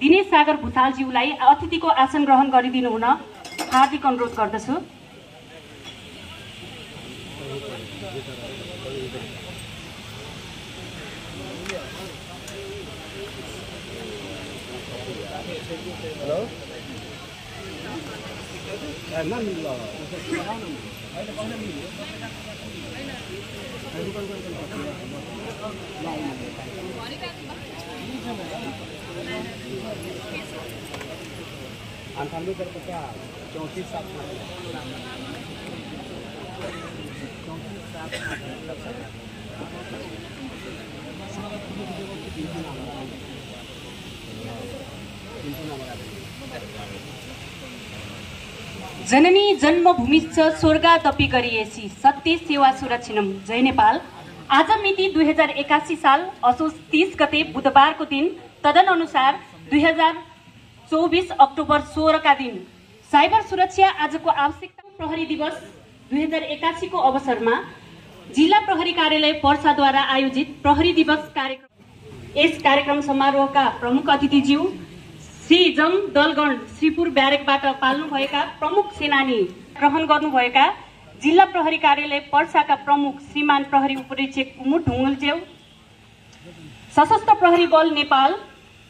दिनेश सागर भुतालज्यूलाई अतिथिको आसन ग्रहण गरिदिनु हुन हार्दिक अनुरोध गर्दछु। अंठानवे कर पचास चौंतीस सात जननी जन्मभूमिश्च स्वर्गादपि गरिएसी सत्य सेवा सुरक्षिणम जय नेपाल। आज मिति दुई हजार एकासी साल असोज तिस गते बुधबारको दिन। तदनअनुसार दुई हजार चौबिस अक्टोबर सोह्रका दिन। साइबर सुरक्षा आजको आवश्यकता प्रहरी दिवस दुई हजार एकासीको अवसरमा जिल्ला प्रहरी कार्यालय पर्साद्वारा आयोजित प्रहरी दिवस कार्यक्रम। यस कार्यक्रम समारोहका प्रमुख अतिथिज्यू श्री जङ दलगण श्रीपुर ब्यारेकबाट पाल्नुभएका प्रमुख सेनानी ग्रहण गर्नुभएका जिल्ला प्रहरी कार्यालय पर्साका प्रमुख श्रीमान प्रहरी उपरीक्षक ढुङ्गुलज्यू सशस्त्र प्रहरी बल नेपाल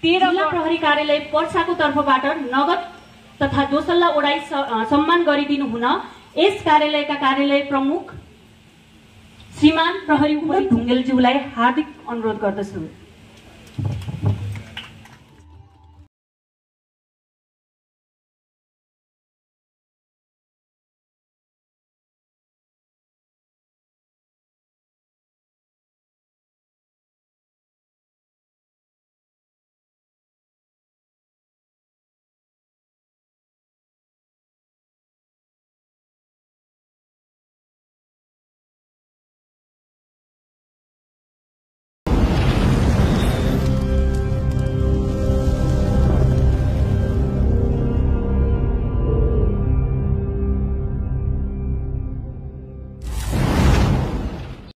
तेह्र प्रहरी कार्यालय पर्साको तर्फबाट नगद तथा दोसल्ला ओडाई सम्मान गरिदिनु हुन यस कार्यालयका कार्यालय प्रमुख श्रीमान प्रहरी उपरी ढुङ्गेलज्यूलाई हार्दिक अनुरोध गर्दछु।